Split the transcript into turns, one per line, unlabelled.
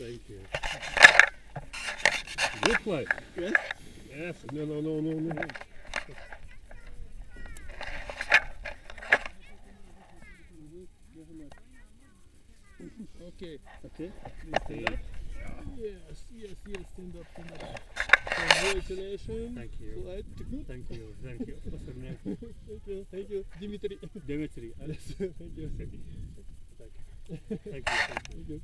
Thank you. Good play. Yes? Yes. No, no, no, no, no. Okay.
Okay.
Stand up. Yes, yes, yes. Stand up, stand up. Congratulations.
Thank you. Thank you. Thank you. What's your name?
Thank you. Thank you. Dimitri.
Dimitri.
Yes.
Thank you. Thank you. Thank you.
Thank you.